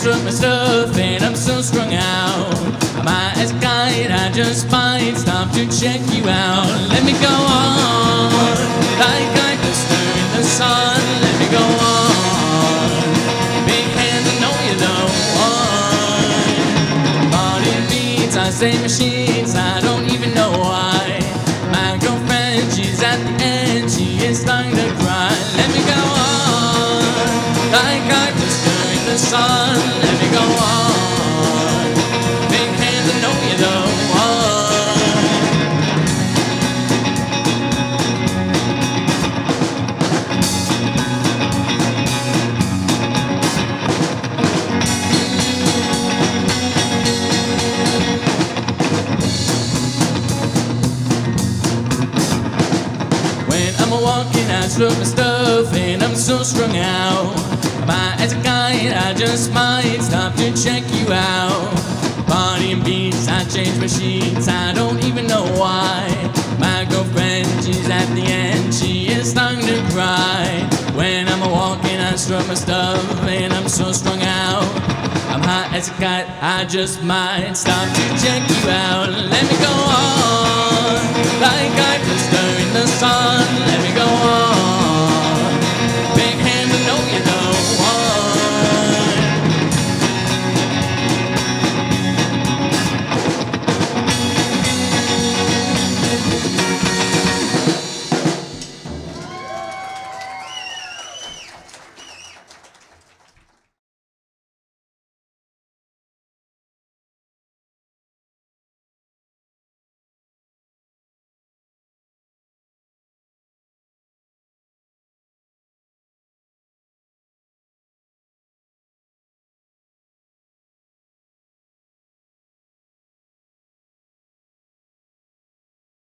struck my stuff and I'm so strung out. I'm as a I just might stop to check you out. Let me go on, like I blister in the sun. Let me go on, big hands, I know you want. Body beats, I say machines, When I'm walking, I struck my stuff and I'm so strung out. My as a guide, I just might stop to check you out. Body and beats, I change machines, I don't even know why. My girlfriend, she's at the end, she is starting to cry. When I'm walking, I struck my stuff and I'm so strung out. I'm hot as a kite, I just might stop to check you out. Let me go on,